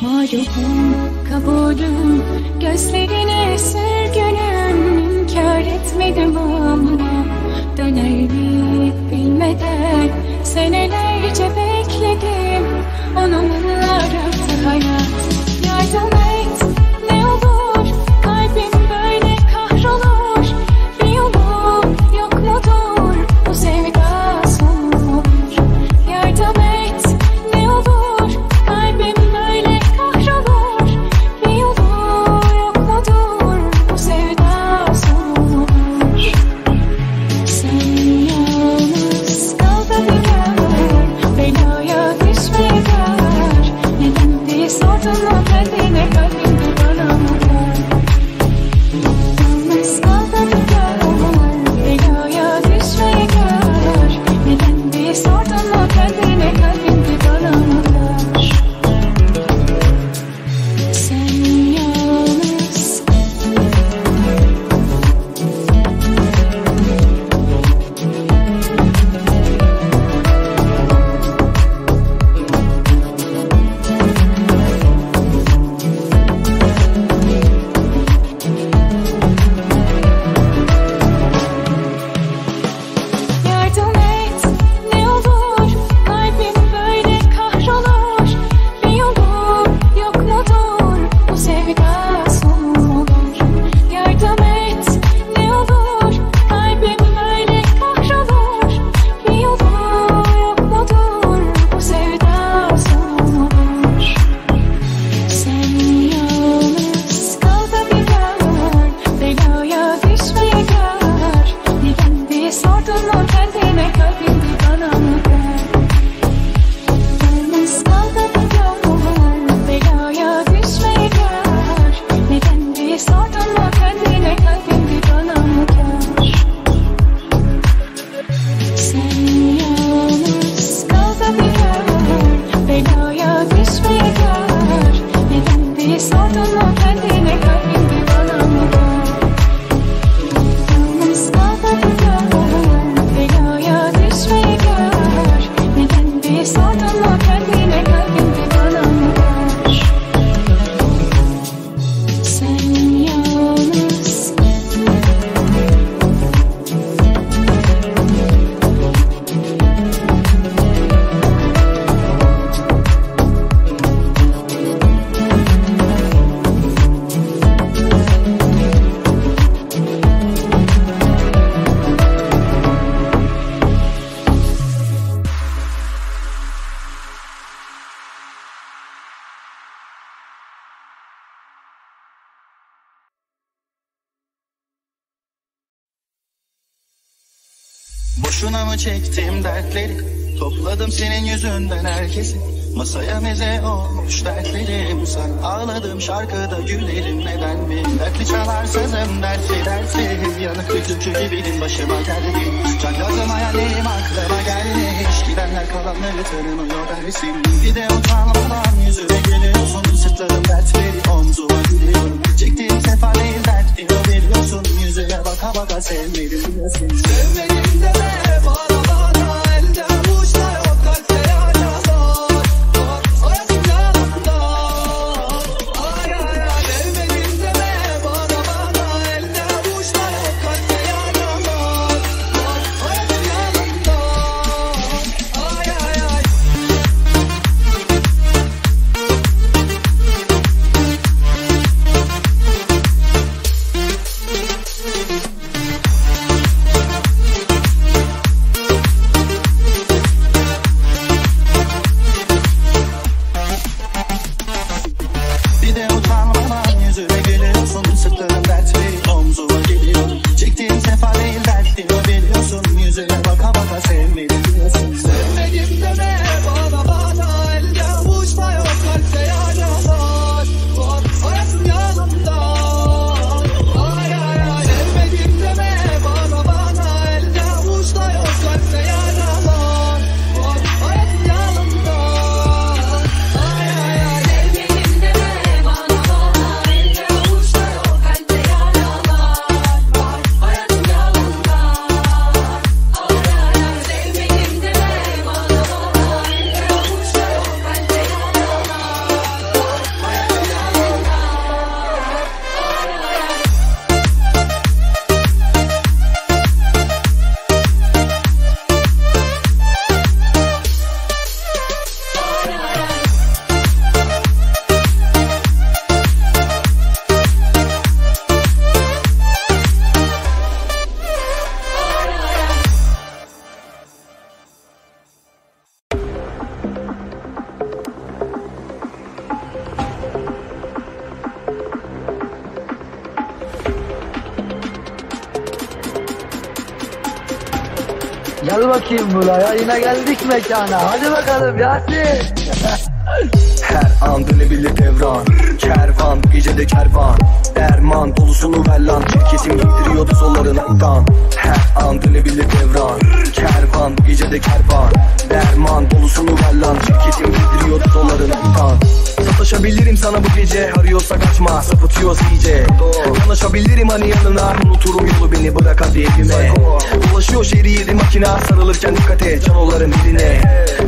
Mağlubum kabulüm Gözlerine sürgünüm İnkar etme devamına Döner mi bilmeden Senelerce bekledim Onu bunlar hayal Şarkıda gülerim neden mi? Dertli çalar sözüm dersi dersi Yanık bir tüpçü gibiyim başıma geldi. Can gözüm hayalim aklıma gelmiş. Gidenler kalanları tanımıyor dersin Bir de utanmadan yüzüme gülüyorsun Sırtlarım dertli omzuma gülüyorum Çektiğim sefa değil dert biliyorsun. Yüzüme baka baka sevmedim. Diyorsun Sevmedim deme. Bakayım buraya yine geldik mekana. Hadi bakalım Yasin. Her an dönebilir devran. Kervan gecede kervan. Derman dolusunu ver lan. Şirketim giydiriyordu sollarından Her an dönebilir devran. Kervan bu gecede kervan. Derman dolusunu ver lan Şirketim giydiriyordu sollarından Sataşabilirim sana bu gece. Arıyorsa kaçma sapıtıyoruz iyice Yanaşabilirim hani yanına. Unuturum yolu beni bırak hadi evime. Dolaşıyor şehri yedi makina. Sarılırken dikkat et canoların diline.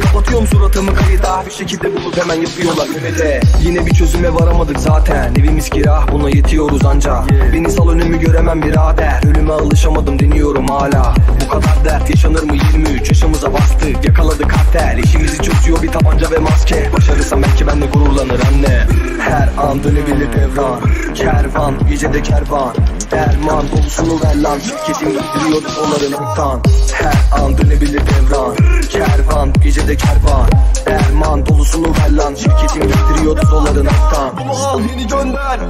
Kapatıyorum suratımı kayıda Bir şekilde bulup hemen yapıyorlar yönete Yine bir çözüme varamadık zaten. Evimiz kira buna yetiyoruz anca. Beni sal önümü göremem birader. Ölüme alışamadım deniyorum hala. Bu kadar dert yaşanır mı? 23 yaşımıza bastık Yakaladık kartel. İşimizi çözüyor bir tabanca ve maske. Başarırsam belki benle gururlanır anne. Her an dönebilir devran. Kervan gecede kervan Derman dolusunu ver lan. Şirketim giydiriyor dolarınlıktan Her an dönebilir devran. Kervan gecede kervan. Derman dolusunu ver lan. Şirketim giydiriyor dolarınlıktan Bunu al beni gönder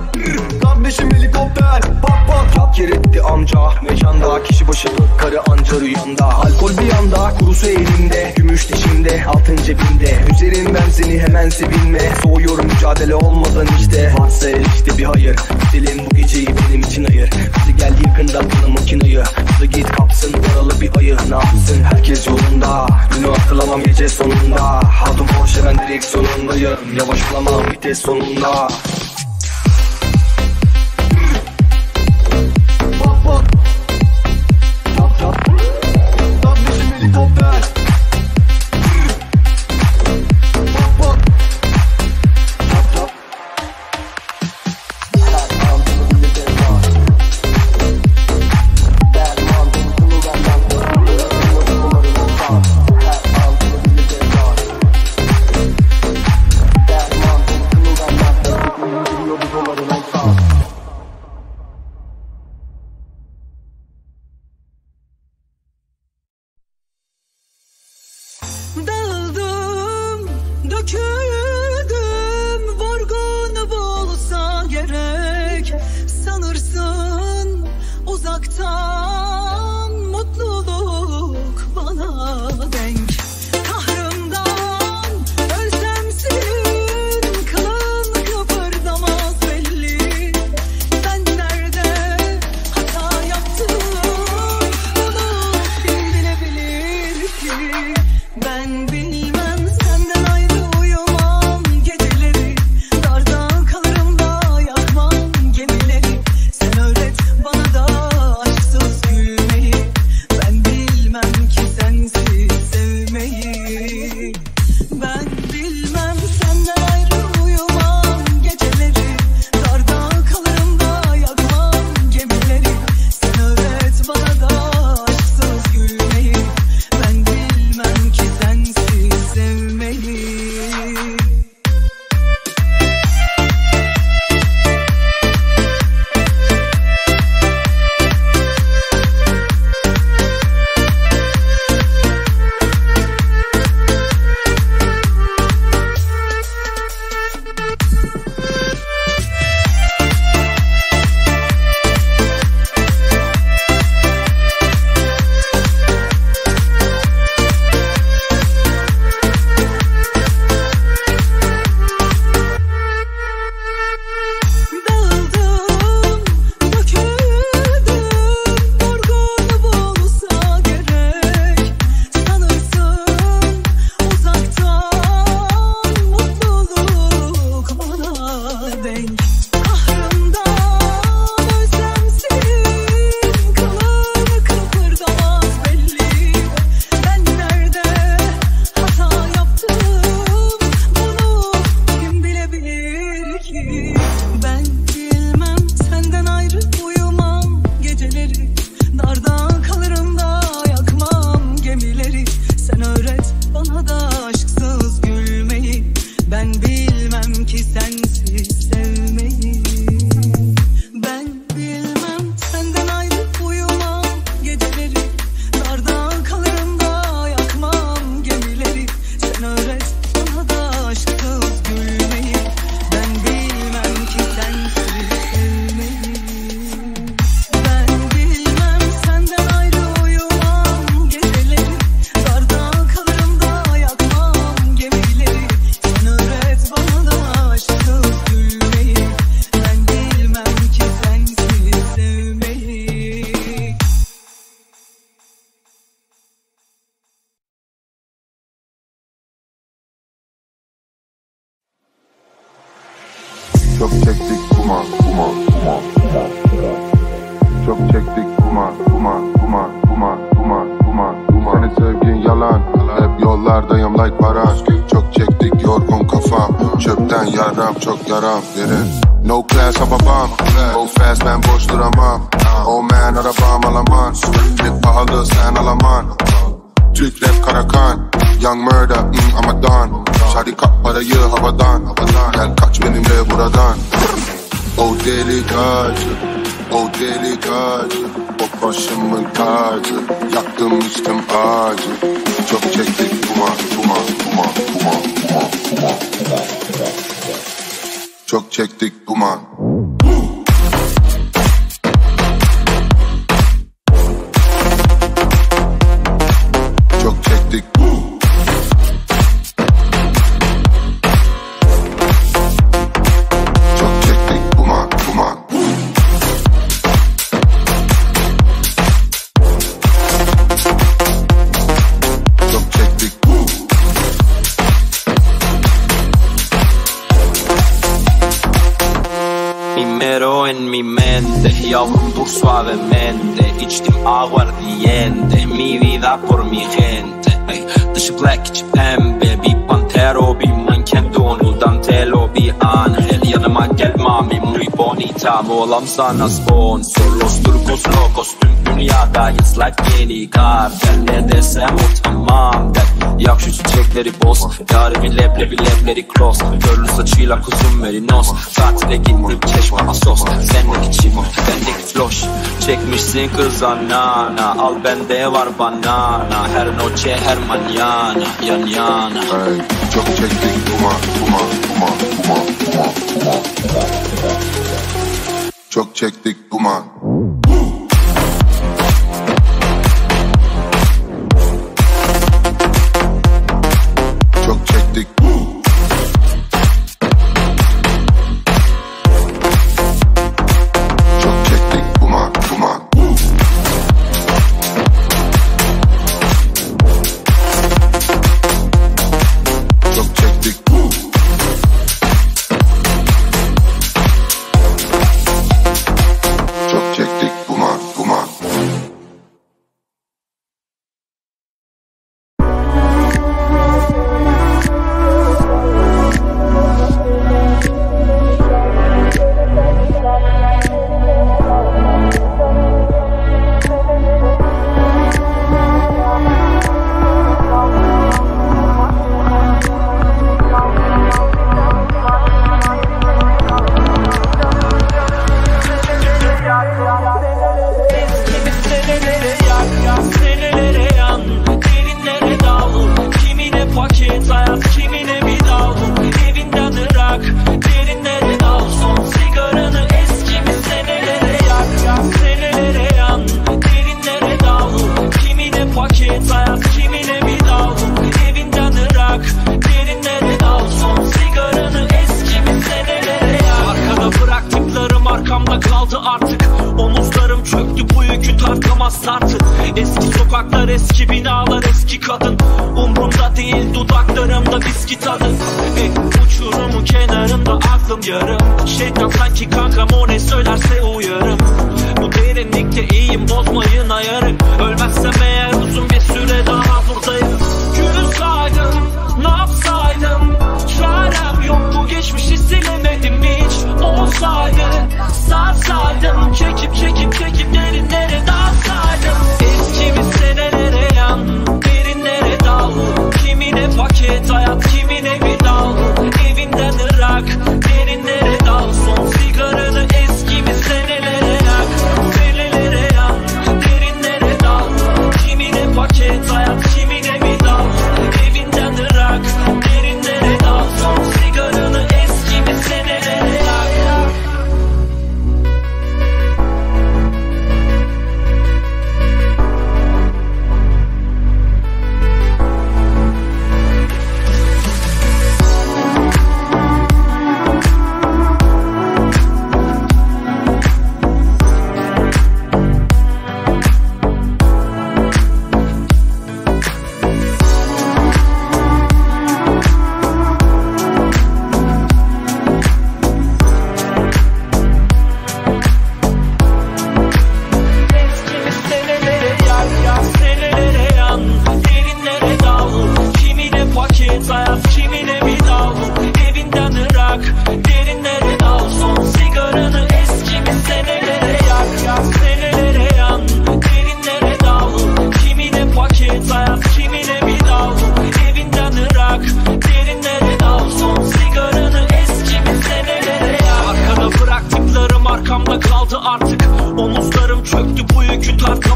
Kardeşim helikopter. Bak bak. Yat yer etti amca. Mecanda kişi başı dört karı anca rüyamda Alkol bir yanda kurusu elimde Gümüş dişimde altın cebimde. Üzerimden seni hemen sevinme. Soğuyorum mücadele olmadan işte. Varsa işte bir hayır. Gidelim bu geceyi benim için ayır Bizi gel yakında bana makinayı. Ya da git kapsın paralı bir ayı. Ne yapsın? Herkes yolunda. Günü hatırlamam gece sonunda. Hatun Porsche ben direksiyonundayım Yavaşlamam vites sonunda Çok çektik kuma kuma kuma kuma. Çok çektik kuma kuma kuma kuma kuma kuma kuma. Senin sevgin yalan Hep yollardayım like varan Çok çektik yorgun kafam Çöpten yaram çok yaram. Derin No class babam Go fast ben boş duramam. Oh man arabam alamam Trip pahalı sen alaman Türk rap karakan Young murder mm, I'm a don. Şadi kap parayı havadan Gel kaç benimle buradan O deli gacı O deli gacı O başımın tacı Yaktım içtim acı Çok çektik kuma kuma kuma kuma kuma kuma kuma Çok çektik duman yavrum dur suavemente İçtim aguardiente, mi vida por mi gente. Ey, Dışı black içi pembe, bir pantero bir manken Donu dantelo bir angel. Yanıma gel mami muy bonita Olam sana sponsor. Los turcos locos tüm dünyadayız like yeni kartel Ne desem o tamam der. Yak şu çiçekleri boz. Yarimin leblebi lebleri cross Körlü saçıyla kuzum merinos Tatile gittim çeşme asos. Sendeki çift bendeki floş Çekmişsin kıza nana. Al bende var banana. Her noche her mañana. Yan yana. Ey, Çok çektik. Duman duman duman duman duman duman Çok çektik. Duman kaldı artık. Omuzlarım çöktü bu yükü tartamaz artık. Eski sokaklar eski binalar eski kadın. Umrumda değil dudaklarımda viski tadı. Ey, Uçurumun kenarında aklım yarım Şeytan sanki kankam o ne söylerse uyarım Bu derinlikte iyiyim bozmayın ayarı. Ölmezsem eğer uzun bir süre daha buradayım. Gün saydım ne yapsaydım Çarem yok bu geçmişi silemedim hiç. Olsaydı sarsaydım Çekip çekip çekip derinlere dalsaydım. Eskimiz senelere yan Derinlere dal? Kimine paket hayat kimine bir dal? Evinden ırak Derinlere dal? Son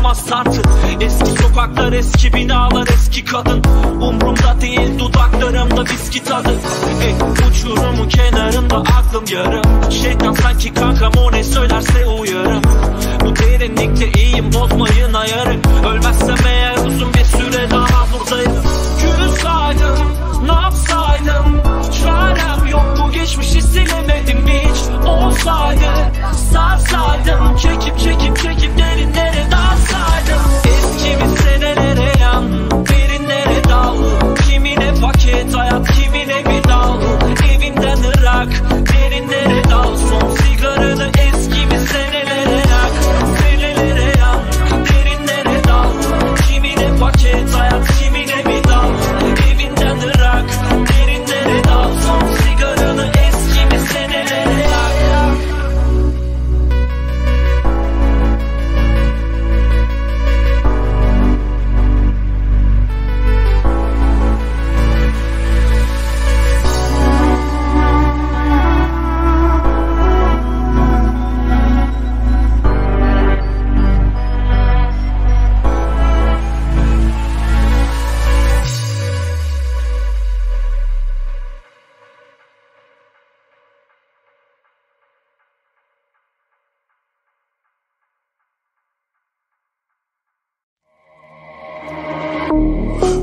kalmaz artık. Eski sokaklar eski binalar eski kadın. Umrumda değil dudaklarımda viski tadı. Hey, Uçurumun kenarında aklım yarım Şeytan sanki kankam o ne söylerse uyarım Bu derinlikte iyiyim bozmayın ayarım Ölmezsem eğer uzun bir süre daha buradayım. Gülsaydım ne yapsaydım? Çarem yok bu geçmişi silemedim hiç. Olsaydı sarsaydım. Çekip çekip çekip derinlere 照样。Thank you.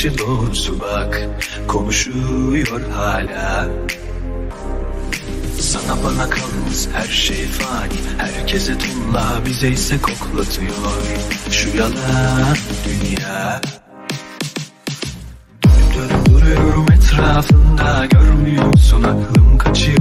Arkadaşın doğrusu bak konuşuyor hala. Sana bana kalmış her şey fani Herkese tunla bize ise koklatıyor Şu yalan dünya. Dönüp duruyorum etrafında Görmüyor musun aklım kaçıyor.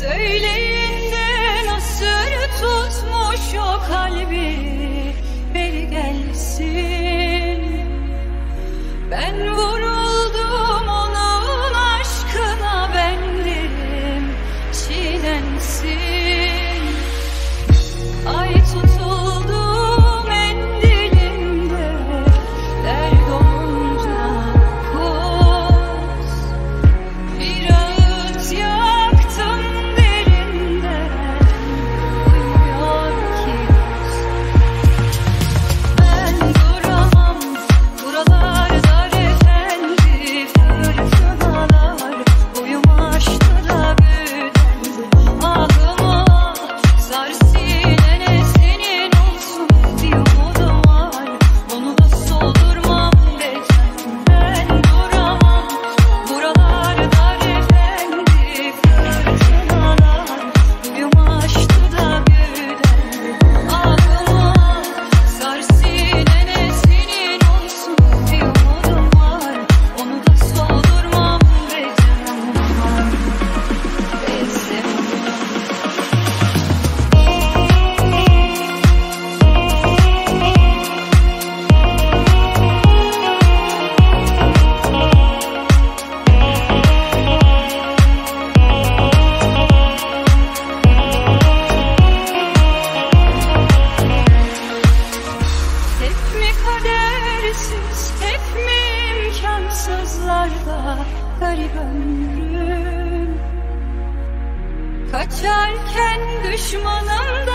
Söyleyin Kaçarken düşmanımdan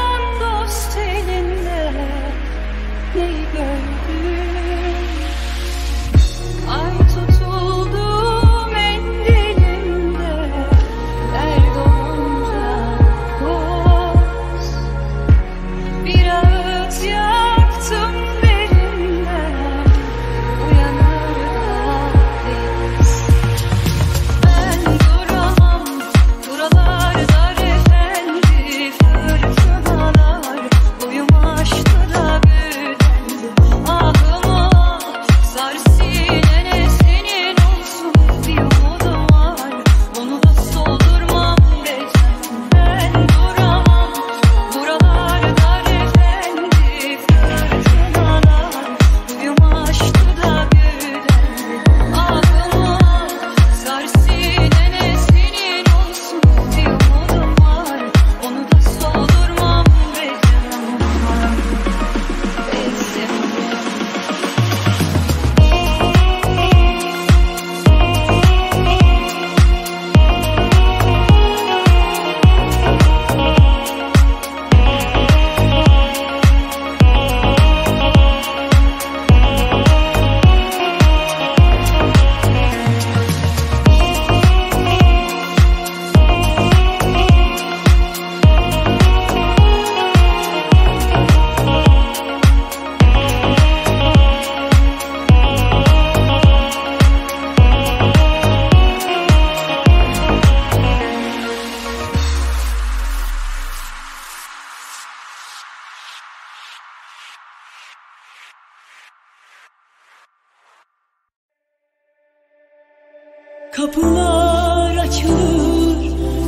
Kapılar açılır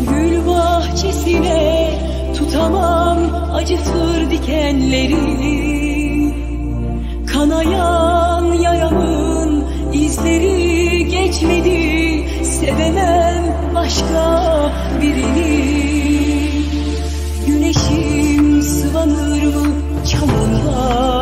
gül bahçesine Tutamam acıtır dikenleri. Kanayan yaramın izleri geçmedi Sevemem başka birini. Güneşim sıvanır mı çamurla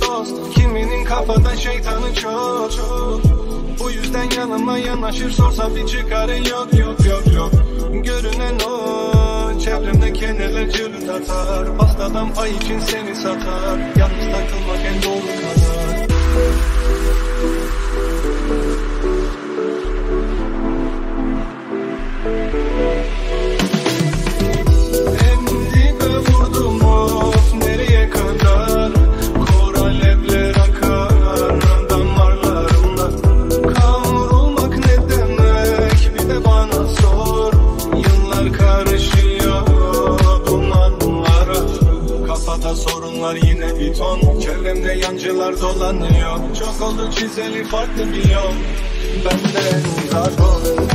dost. Kiminin kafada şeytanı çok. Bu yüzden yanıma yanaşır sorsa bir çıkarı yok yok yok yok. Görünen o Çevremde keneler cırıt atar. Pastadan pay için seni satar. Yalnız takılmak en doğru yancılar dolanıyor. Çok oldu çizeli farklı bir yol. Benden uzak ol Peki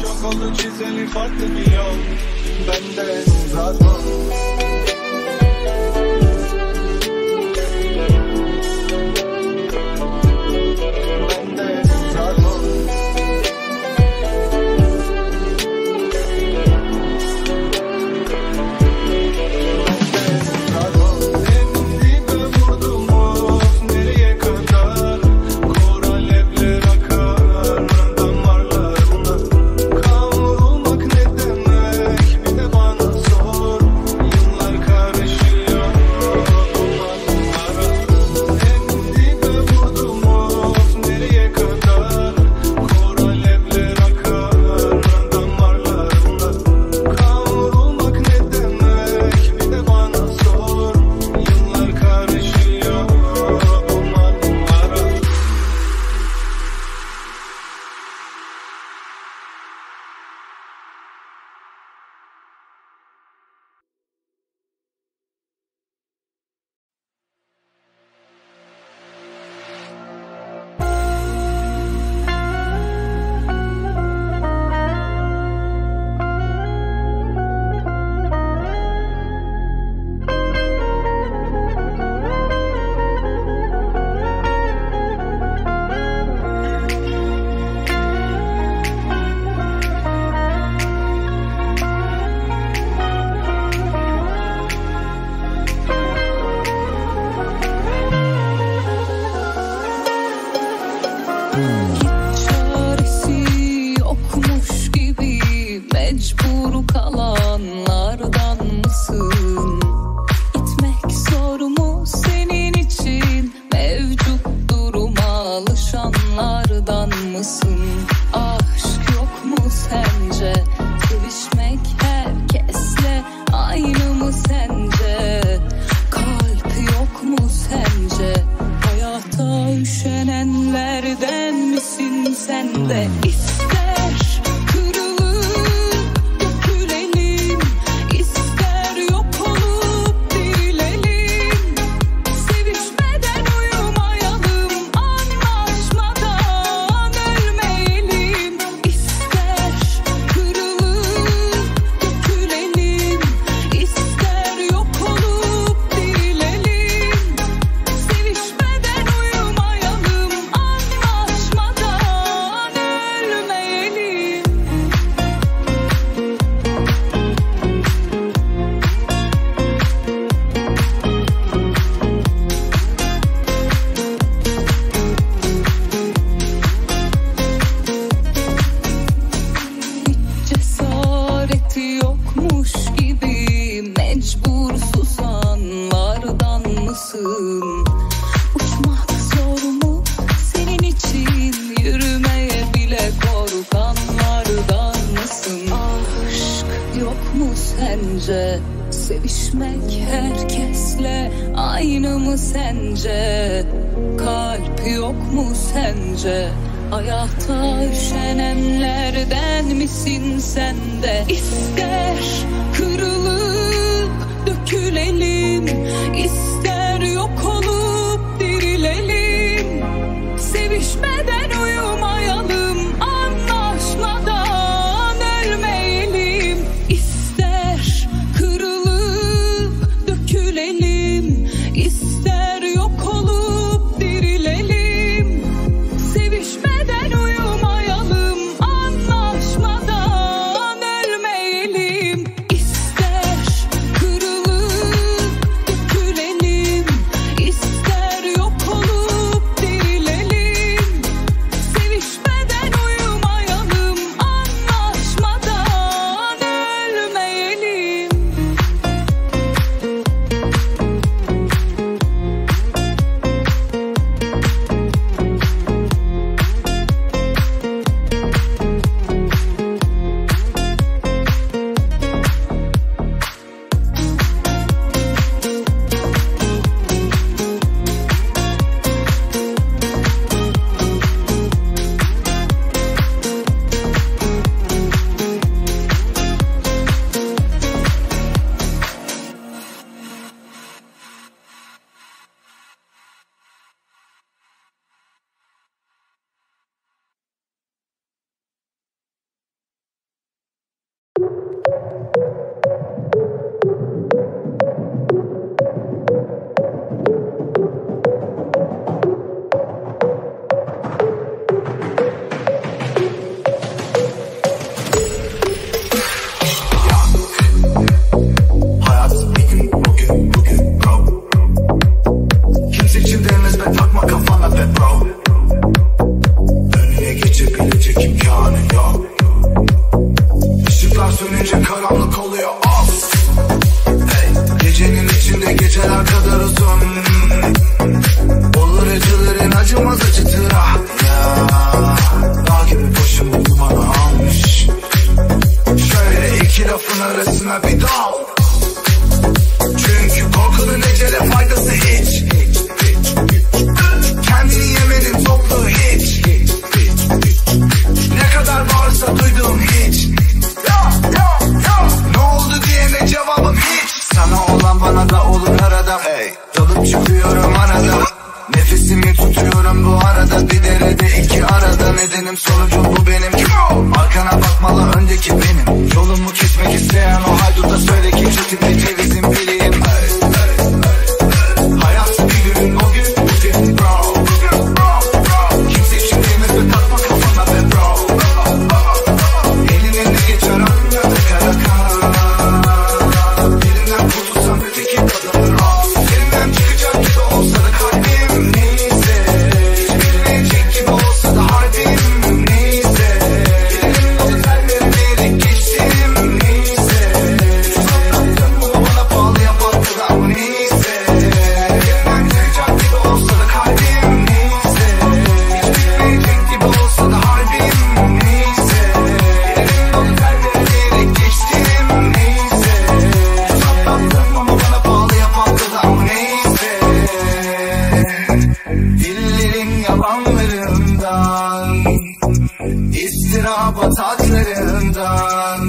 Çakalı çizeli farklı bir yol. Benden uzatma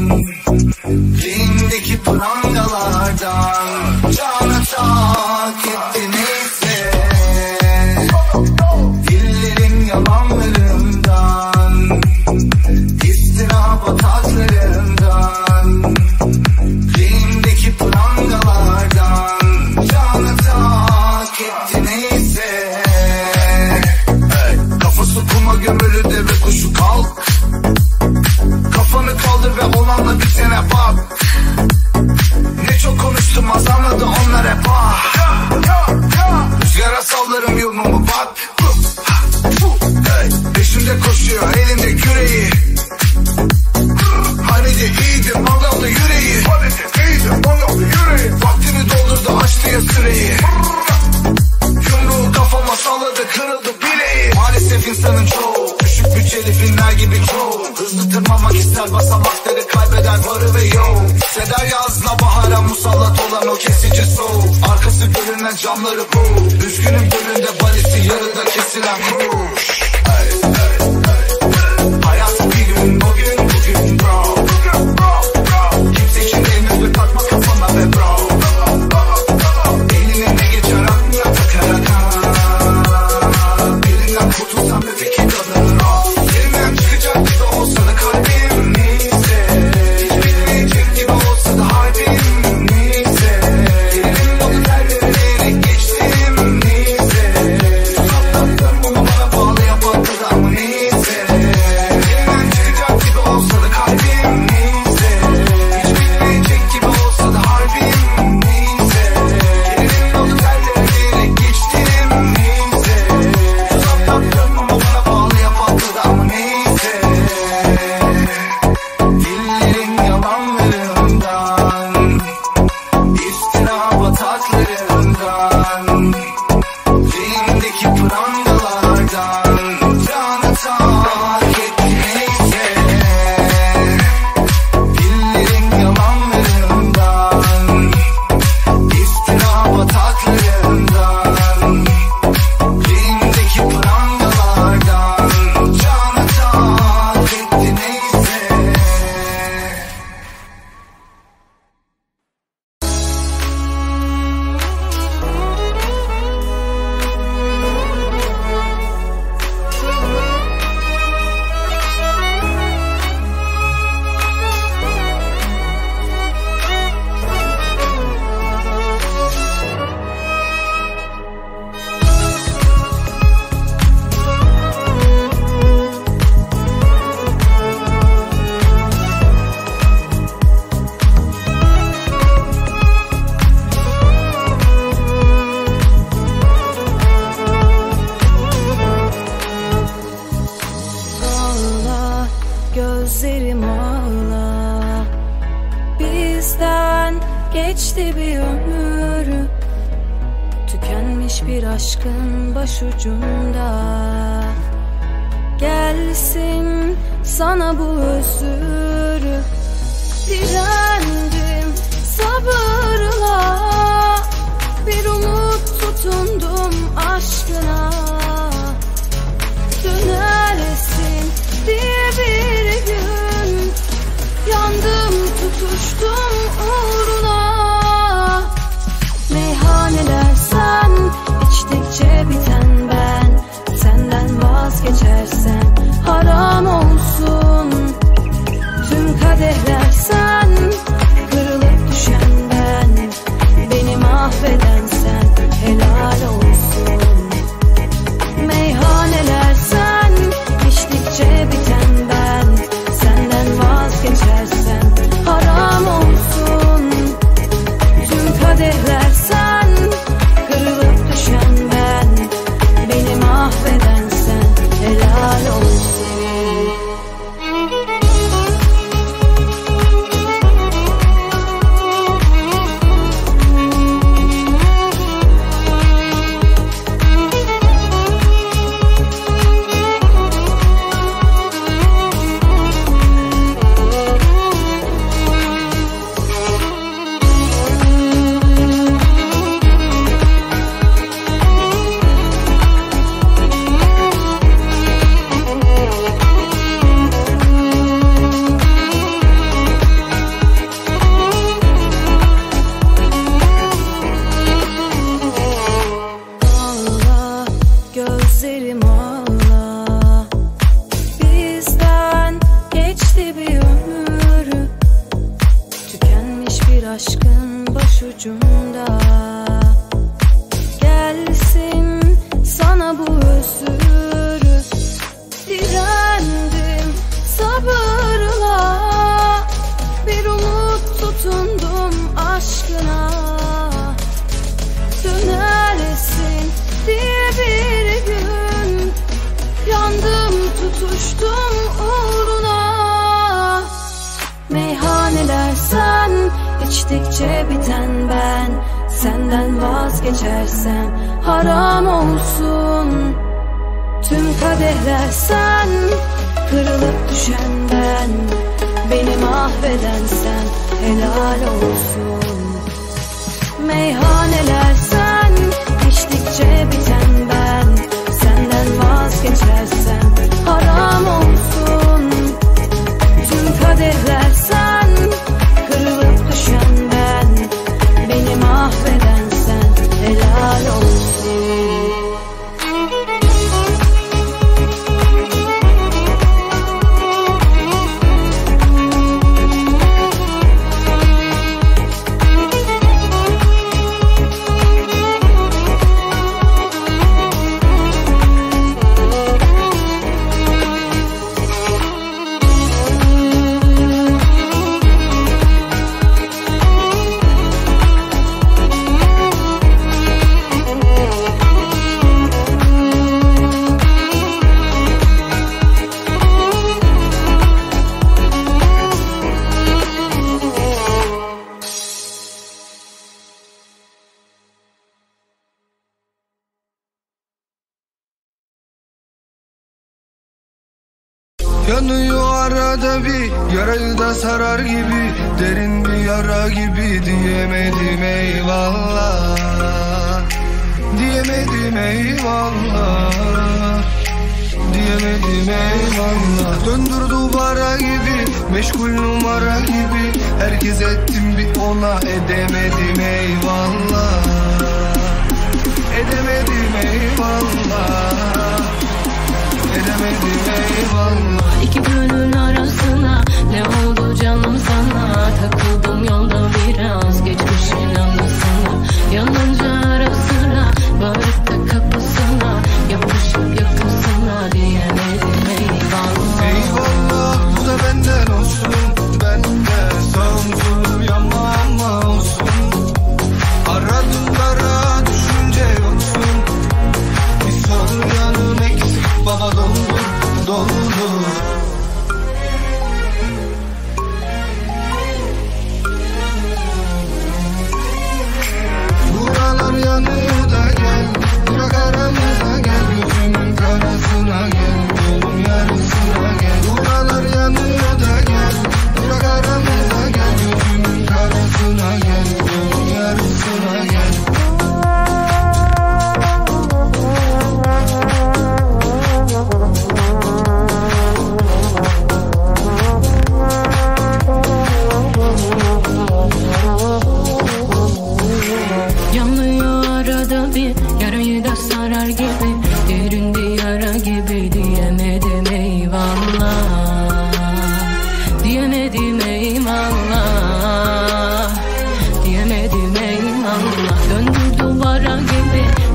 Please. Senden vazgeçersem haram olsun. Tüm kadehler sen kırılıp düşen ben Beni mahveden sen helal olsun. Meyhaneler sen içtikçe biten ben. Senden vazgeçersem haram olsun. Tüm kadehler sarar gibi Derin bir yara gibi diyemedim eyvallah. Diyemedim eyvallah. Diyemedim eyvallah. Döndür duvara gibi Meşgul numara gibi. Herkes ettim bir ona Edemedim eyvallah. Edemedim eyvallah. Edemedim eyvallah. İki gönül arasına ne oldu canım sana? Takıldım yolda biraz. Geçmişin anısına Yanınca ara sıra bağırıp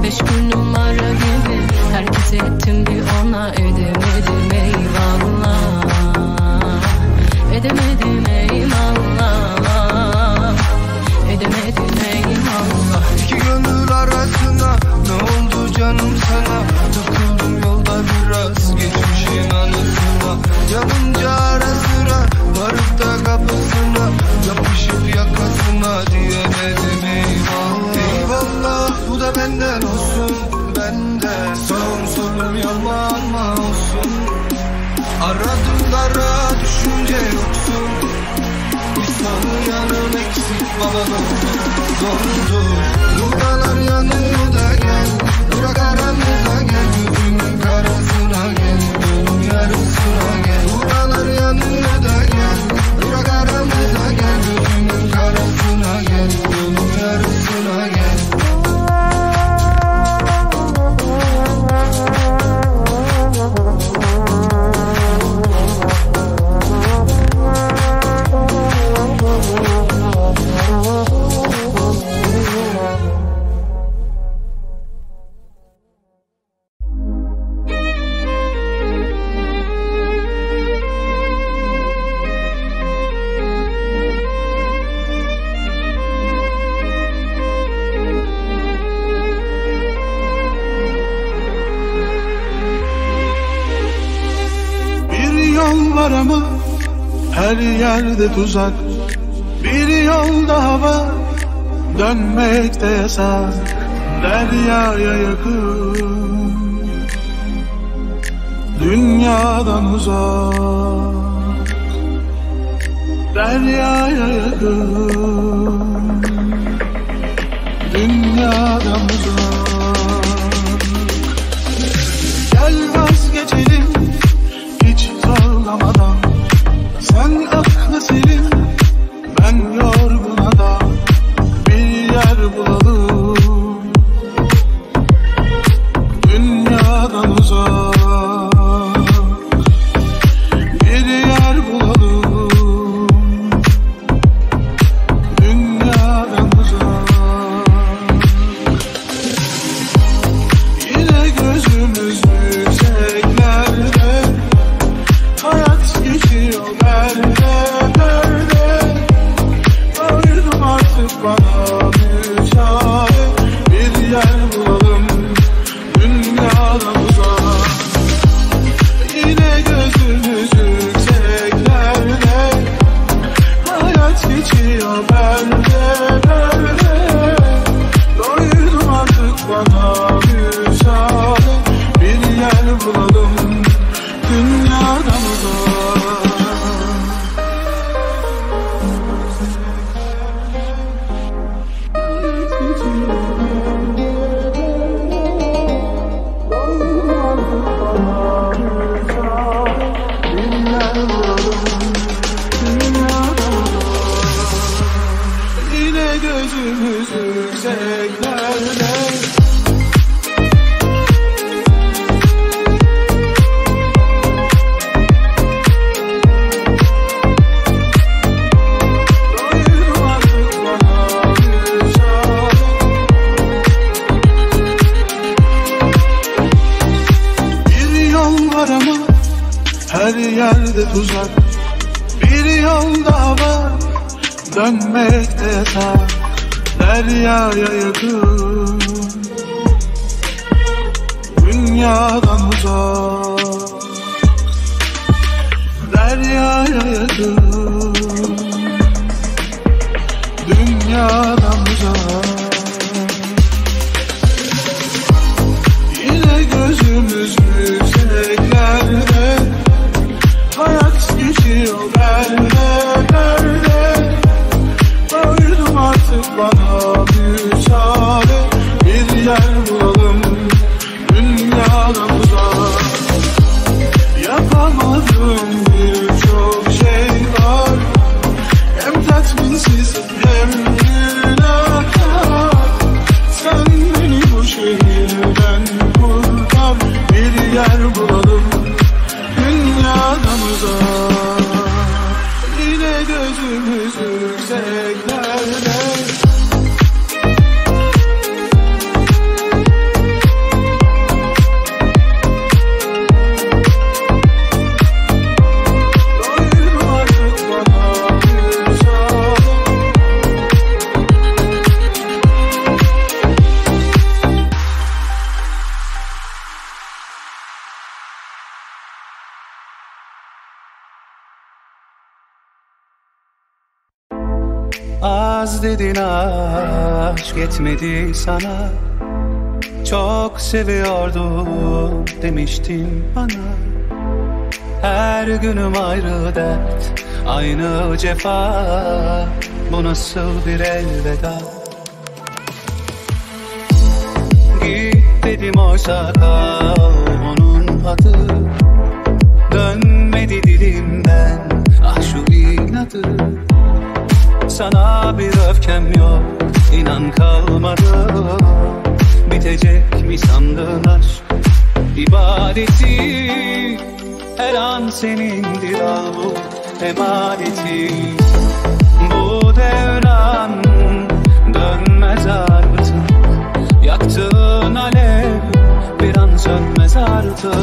Meşgul numara gibi. Herkese ettim bir ona Baba babalı dondu Dudağlar yanıyor da yerde tuzak. Bir yol daha var. Dönmek de yasak. Deryaya yakın. Dünyadan uzak. Deryaya yakın. nerede tuzak. Bir yol daha var Dönmekte yatar Deryaya yakın. Dünyadan uzak. Deryaya yakın. Dünya. Az dedin aşk yetmedi sana. Çok seviyordum demiştin bana. Her günüm ayrı dert Aynı cefa. Bu nasıl bir elveda? Git dedim oysa kal onun adı. Dönmedi dilimden ah şu inadı Sana bir öfkem yok. İnan kalmadı. Bitecek mi sandın aşk ibadeti Her an senindir al bu emaneti. Bu devran dönmez artık. Yaktığın alev bir an sönmez artık.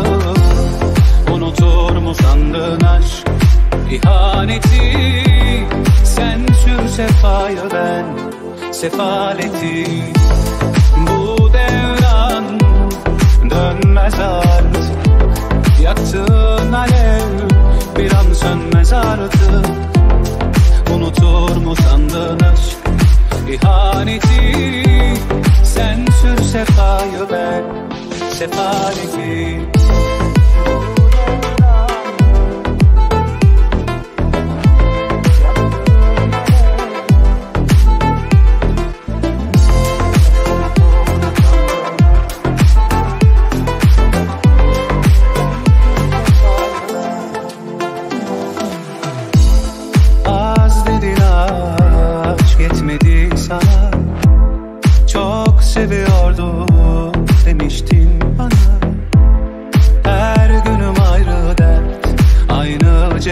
Unutur mu sandın aşk ihaneti Sen sür sefayı ben sefaleti. Bu devran dönmez artık. Yaktığın alev bir an sönmez artık. Unutur mu sandın aşk? İhaneti Sen sür sefayı ben sefaleti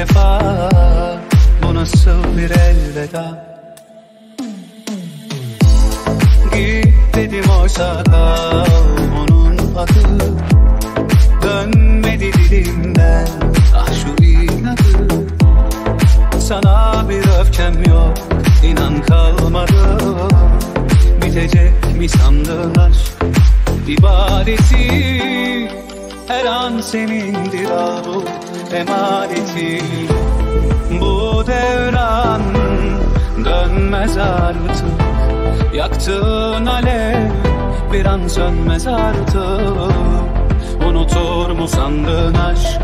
Cefa Bu nasıl bir elveda? Git dedim oysa kal onun adı Dönmedi dilimden. Ah şu inadı sana bir öfkem yok inan kalmadı. Bitecek mi sandın aşk ibadeti Her an senindir al bu emaneti Bu devran dönmez artık. Yaktığın alev bir an sönmez artık. Unutur mu sandın aşk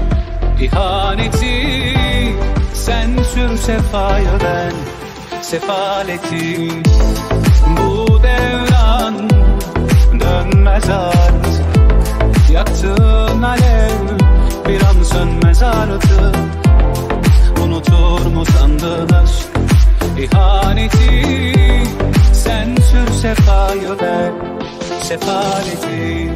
ihaneti? Sen sür sefayı ben sefaleti. Bu devran dönmez artık. Yaktığın alev bir an sönmez artık. Unutur mu sandın aşk ihaneti Sen sür sefayı ben sefaleti